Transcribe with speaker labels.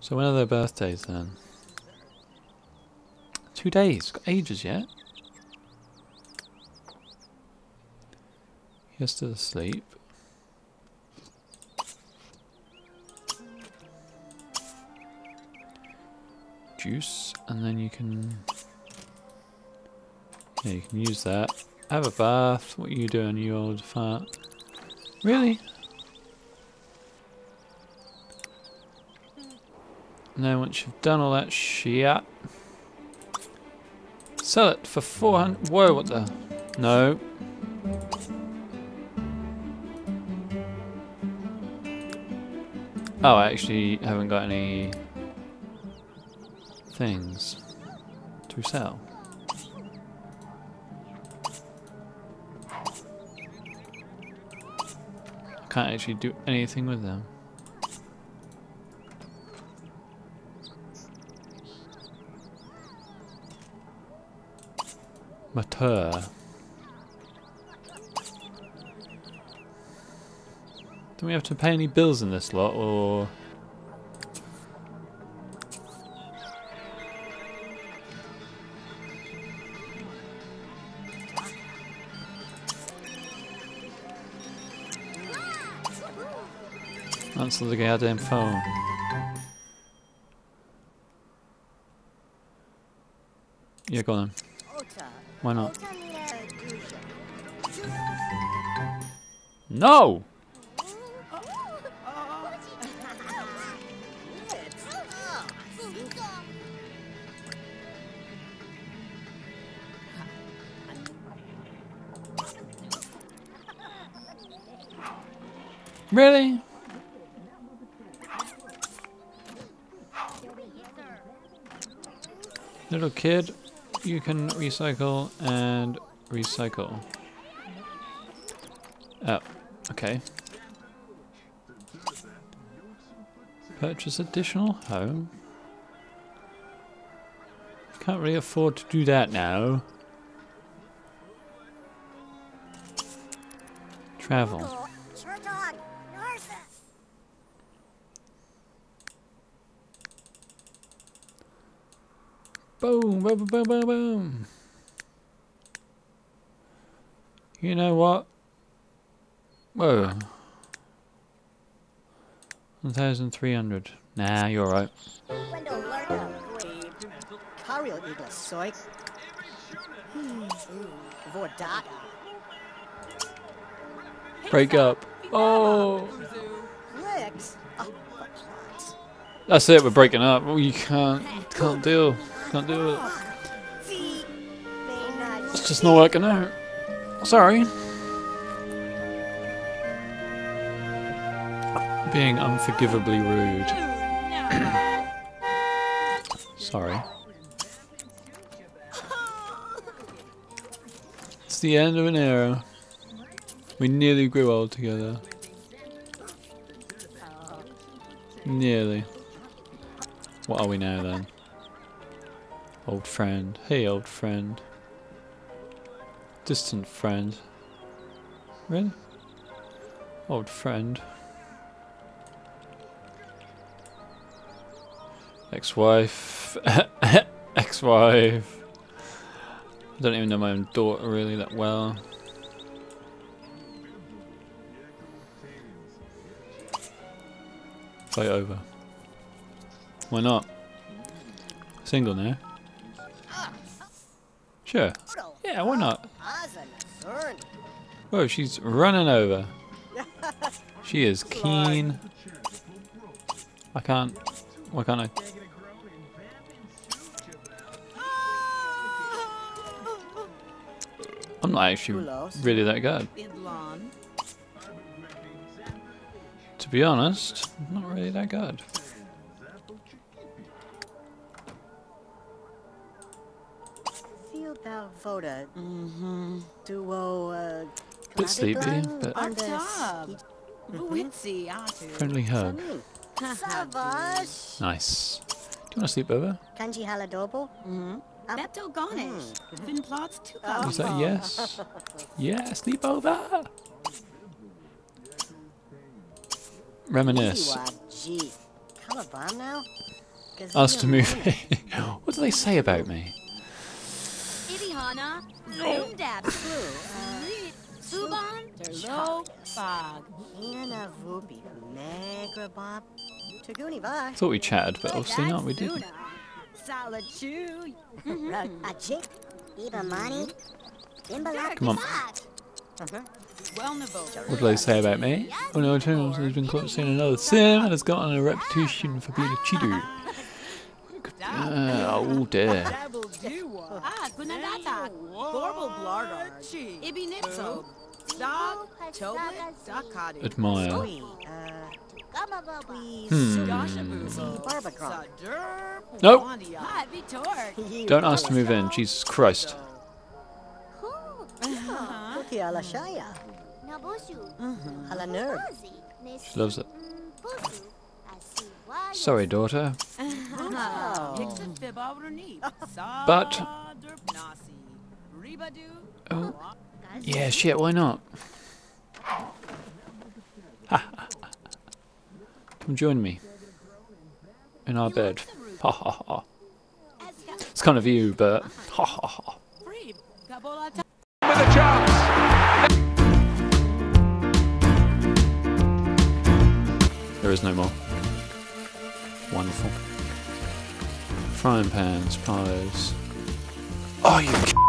Speaker 1: So when are their birthdays then? Two days. Got ages yet. He's still sleep. Juice, and then you can. Yeah, you can use that. Have a bath. What are you doing, you old fart? Really? Now once you've done all that shit, sell it for 400. Whoa, what the? No. Oh, I actually haven't got any things to sell. Can't actually do anything with them. Mature. Don't we have to pay any bills in this lot, or...? Answer the goddamn phone. Yeah, go on. Why not? No! Really? Little kid, you can recycle and recycle. Oh, okay. Purchase additional home. Can't really afford to do that now. Travel. Boom, boom, boom, boom, boom. You know what? Whoa. 1,300. Nah, you're right. Break up. Oh. That's it, we're breaking up. Well, you can't, can't deal. Can't do it. It's just not working out. Sorry. Being unforgivably rude. Sorry. It's the end of an era. We nearly grew old together. Nearly. What are we now then? Old friend. Hey, old friend. Distant friend. Really? Old friend. Ex-wife. Ex-wife. I don't even know my own daughter really that well. Fight over. Why not? Single now. Sure. Yeah, why not? Whoa, she's running over. She is keen. I can't. Why can't I? I'm not actually really that good. To be honest, I'm not really that good.
Speaker 2: Voda. Mm-hmm. Duo. Uh,
Speaker 1: Bit sleepy, but friendly hug. Nice. Do you want to sleep over?
Speaker 2: Kanji haladobo. Mm-hmm.
Speaker 3: Beto Ganesh. Vinplots
Speaker 2: Oh.
Speaker 1: Is that yes? Yeah, sleep over. Reminisce.
Speaker 2: Have a now?
Speaker 1: Asked to move. what do they say about me?
Speaker 3: Ibihana. Zoom dab. Suban. Derlo. Fog.
Speaker 2: Hina Vupi. Negra Bob. Taguni Bar.
Speaker 1: Thought we chatted, but obviously not. We didn't.
Speaker 3: Salad chew.
Speaker 2: A chick. Iba Mani. Timbalak.
Speaker 1: Come on.
Speaker 2: Uh-huh.
Speaker 3: Well Navo.
Speaker 1: What do they say about me? Oh no, Eternals has been caught stealing another sim and has gotten a reputation for being a cheater. Uh, oh dear.
Speaker 3: Ah, kunadata. Gorble blardar. Ibi nipso. Dog. Choblet. Dakati.
Speaker 1: Admire. Hmm. Nope.
Speaker 3: Ah.
Speaker 1: Don't ask to move in. Jesus Christ. She loves it. Sorry, daughter. But- Oh, yeah, shit, why not? Come join me. In our bed. Ha ha ha. It's kind of you, but ha ha ha. Frying pans, pies. Oh, you